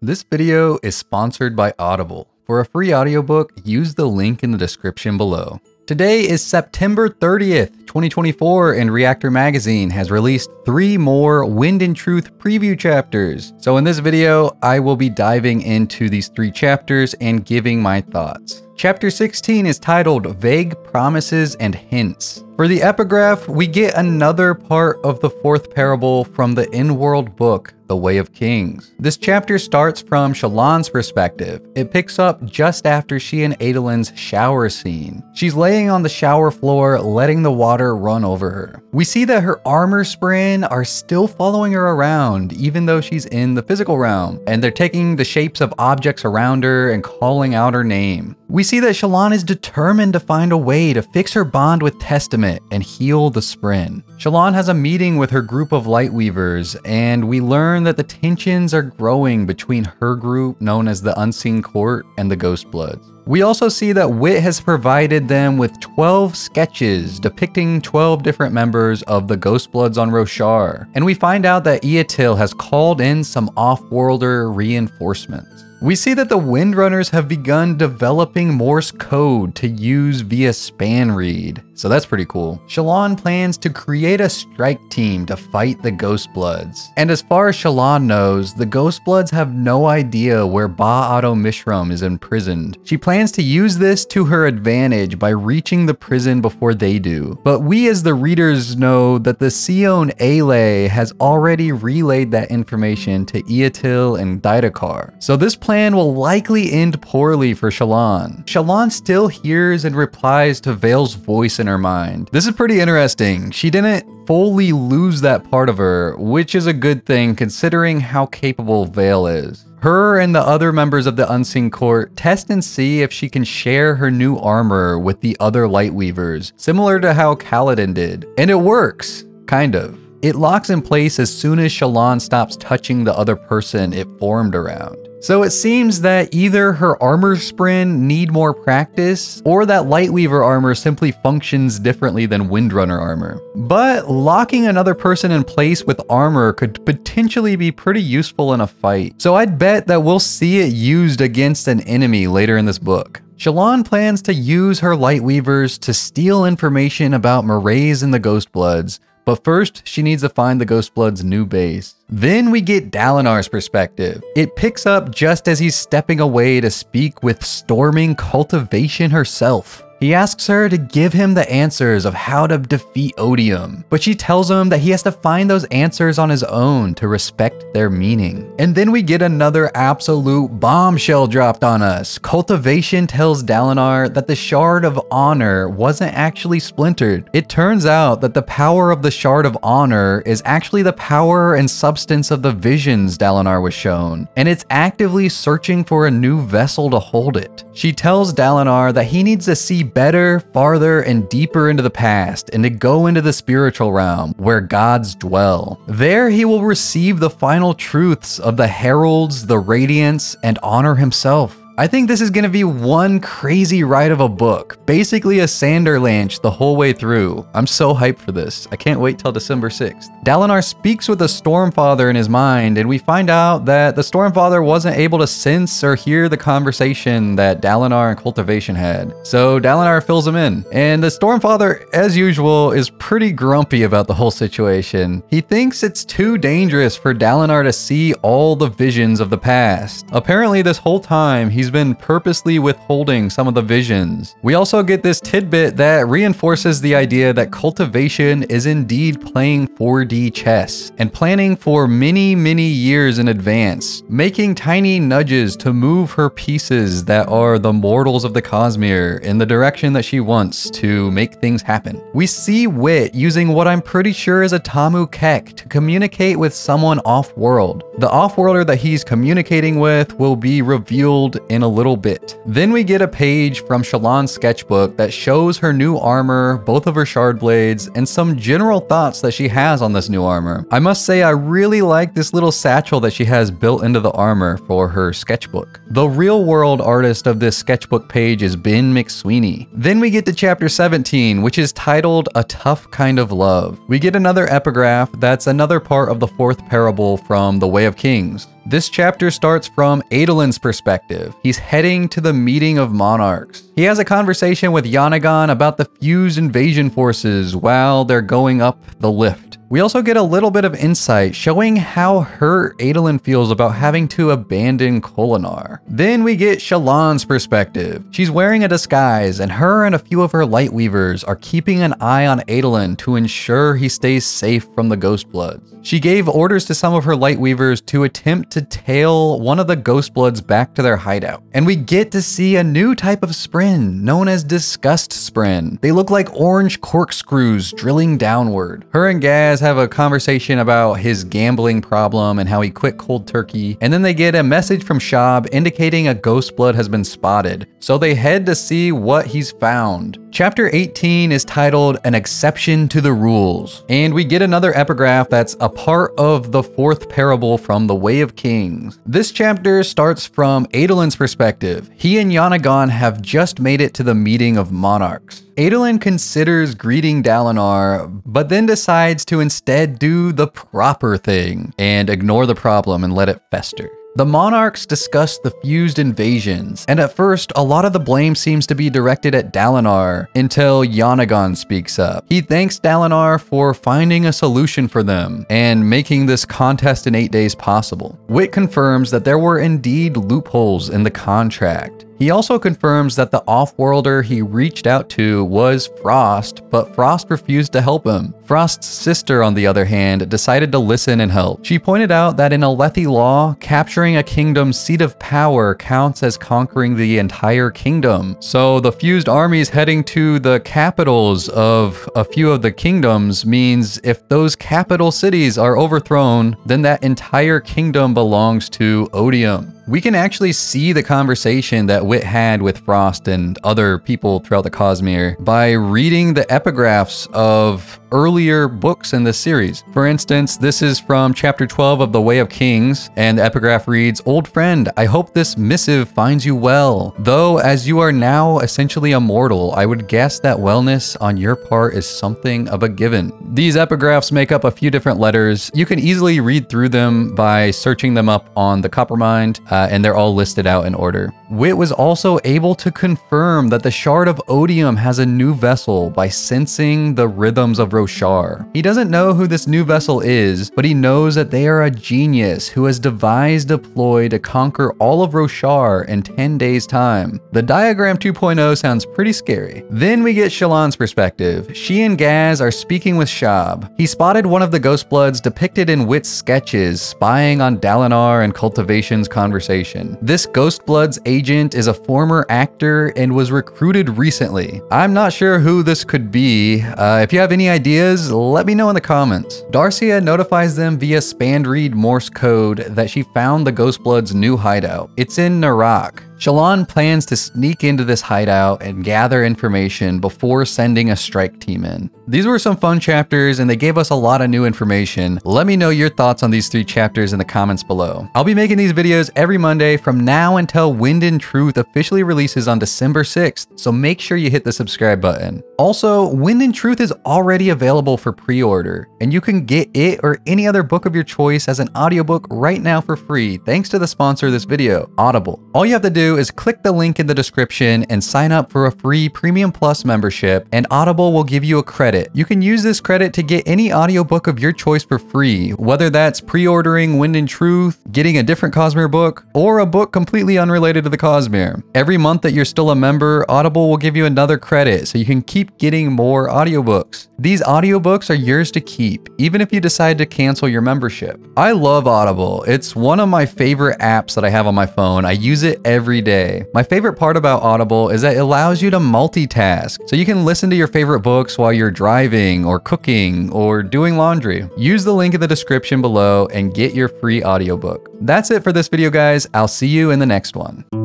This video is sponsored by Audible. For a free audiobook, use the link in the description below. Today is September 30th, 2024, and Reactor Magazine has released three more Wind and Truth preview chapters. So in this video, I will be diving into these three chapters and giving my thoughts. Chapter 16 is titled Vague Promises and Hints. For the epigraph, we get another part of the fourth parable from the in-world book, The Way of Kings. This chapter starts from Shallan's perspective. It picks up just after she and Adolin's shower scene. She's laying on the shower floor, letting the water run over her. We see that her armor spren are still following her around, even though she's in the physical realm, and they're taking the shapes of objects around her and calling out her name. We see that Shallan is determined to find a way to fix her bond with Testament and heal the Spren. Shallan has a meeting with her group of Lightweavers, and we learn that the tensions are growing between her group, known as the Unseen Court, and the Ghostbloods. We also see that Wit has provided them with 12 sketches depicting 12 different members of the Ghostbloods on Roshar, and we find out that Iyatil has called in some off-worlder reinforcements. We see that the Windrunners have begun developing Morse code to use via spanreed, so that's pretty cool. Shallan plans to create a strike team to fight the Ghostbloods. And as far as Shallan knows, the Ghostbloods have no idea where Ba-Ado Mishram is imprisoned. She plans to use this to her advantage by reaching the prison before they do. But we as the readers know that the Sion Ayle has already relayed that information to Iyatil and Thaidakar. So this plan will likely end poorly for Shallan. Shallan still hears and replies to Veil's voice in her mind. This is pretty interesting. She didn't fully lose that part of her, which is a good thing considering how capable Veil is. Her and the other members of the Unseen Court test and see if she can share her new armor with the other Lightweavers, similar to how Kaladin did. And it works, kind of. It locks in place as soon as Shallan stops touching the other person it formed around. So it seems that either her armor spren need more practice, or that Lightweaver armor simply functions differently than Windrunner armor. But locking another person in place with armor could potentially be pretty useful in a fight. So I'd bet that we'll see it used against an enemy later in this book. Shallan plans to use her Lightweavers to steal information about Mraize and the Ghostbloods, but first, she needs to find the Ghostblood's new base. Then we get Dalinar's perspective. It picks up just as he's stepping away to speak with Storming Cultivation herself. He asks her to give him the answers of how to defeat Odium, but she tells him that he has to find those answers on his own to respect their meaning. And then we get another absolute bombshell dropped on us. Cultivation tells Dalinar that the Shard of Honor wasn't actually splintered. It turns out that the power of the Shard of Honor is actually the power and substance of the visions Dalinar was shown, and it's actively searching for a new vessel to hold it. She tells Dalinar that he needs to see better, farther, and deeper into the past, and to go into the spiritual realm where gods dwell. There he will receive the final truths of the heralds, the radiance, and honor himself. I think this is to be one crazy ride of a book, basically a Sanderlanche the whole way through. I'm so hyped for this. I can't wait till December 6th. Dalinar speaks with the Stormfather in his mind, and we find out that the Stormfather wasn't able to sense or hear the conversation that Dalinar and Cultivation had. So Dalinar fills him in. And the Stormfather, as usual, is pretty grumpy about the whole situation. He thinks it's too dangerous for Dalinar to see all the visions of the past. Apparently, this whole time, he's he's been purposely withholding some of the visions. We also get this tidbit that reinforces the idea that cultivation is indeed playing 4D chess and planning for many, many years in advance, making tiny nudges to move her pieces that are the mortals of the Cosmere in the direction that she wants to make things happen. We see Wit using what I'm pretty sure is a Tamu Kek to communicate with someone off-world. The off-worlder that he's communicating with will be revealed in in a little bit. Then we get a page from Shallan's sketchbook that shows her new armor, both of her shard blades, and some general thoughts that she has on this new armor. I must say I really like this little satchel that she has built into the armor for her sketchbook. The real world artist of this sketchbook page is Ben McSweeney. Then we get to chapter 17, which is titled A Tough Kind of Love. We get another epigraph that's another part of the fourth parable from The Way of Kings. This chapter starts from Adolin's perspective. He's heading to the meeting of monarchs. He has a conversation with Yanagawn about the fused invasion forces while they're going up the lift. We also get a little bit of insight showing how hurt Adolin feels about having to abandon Kholinar. Then we get Shallan's perspective. She's wearing a disguise and her and a few of her Lightweavers are keeping an eye on Adolin to ensure he stays safe from the Ghostbloods. She gave orders to some of her Lightweavers to attempt to tail one of the Ghostbloods back to their hideout. And we get to see a new type of Spren known as Disgust Spren. They look like orange corkscrews drilling downward. Her and Gaz guys have a conversation about his gambling problem and how he quit cold turkey, and then they get a message from Shab indicating a ghost blood has been spotted. So they head to see what he's found. Chapter 18 is titled An Exception to the Rules, and we get another epigraph that's a part of the fourth parable from The Way of Kings. This chapter starts from Adolin's perspective. He and Yanagawn have just made it to the meeting of monarchs. Adolin considers greeting Dalinar, but then decides to instead do the proper thing and ignore the problem and let it fester. The monarchs discuss the fused invasions, and at first, a lot of the blame seems to be directed at Dalinar until Yanagawn speaks up. He thanks Dalinar for finding a solution for them and making this contest in eight days possible. Wit confirms that there were indeed loopholes in the contract, he also confirms that the off-worlder he reached out to was Frost, but Frost refused to help him. Frost's sister, on the other hand, decided to listen and help. She pointed out that in Alethi law, capturing a kingdom's seat of power counts as conquering the entire kingdom. So the fused armies heading to the capitals of a few of the kingdoms means if those capital cities are overthrown, then that entire kingdom belongs to Odium we can actually see the conversation that Wit had with Frost and other people throughout the Cosmere by reading the epigraphs of earlier books in this series. For instance, this is from chapter 12 of The Way of Kings, and the epigraph reads, Old friend, I hope this missive finds you well. Though, as you are now essentially immortal, I would guess that wellness on your part is something of a given. These epigraphs make up a few different letters. You can easily read through them by searching them up on the Coppermind, uh, and they're all listed out in order. Wit was also able to confirm that the Shard of Odium has a new vessel by sensing the rhythms of Roshar. He doesn't know who this new vessel is, but he knows that they are a genius who has devised a ploy to conquer all of Roshar in 10 days time. The diagram 2.0 sounds pretty scary. Then we get Shallan's perspective. She and Gaz are speaking with Shab. He spotted one of the Ghostbloods depicted in Wit's sketches, spying on Dalinar and Cultivation's conversation. This Ghostblood's agent is a former actor and was recruited recently. I'm not sure who this could be. Uh, if you have any ideas, let me know in the comments. Darcia notifies them via Spanreed Morse code that she found the Ghostblood's new hideout. It's in Narak. Shallan plans to sneak into this hideout and gather information before sending a strike team in. These were some fun chapters and they gave us a lot of new information. Let me know your thoughts on these three chapters in the comments below. I'll be making these videos every Monday from now until Wind and Truth officially releases on December 6th, so make sure you hit the subscribe button. Also, Wind and Truth is already available for pre-order, and you can get it or any other book of your choice as an audiobook right now for free thanks to the sponsor of this video, Audible. All you have to do is click the link in the description and sign up for a free Premium Plus membership, and Audible will give you a credit. You can use this credit to get any audiobook of your choice for free, whether that's pre-ordering Wind and Truth, getting a different Cosmere book, or a book completely unrelated to the Cosmere. Every month that you're still a member, Audible will give you another credit so you can keep getting more audiobooks. These audiobooks are yours to keep, even if you decide to cancel your membership. I love Audible. It's one of my favorite apps that I have on my phone. I use it every every day. My favorite part about Audible is that it allows you to multitask, so you can listen to your favorite books while you're driving or cooking or doing laundry. Use the link in the description below and get your free audiobook. That's it for this video guys, I'll see you in the next one.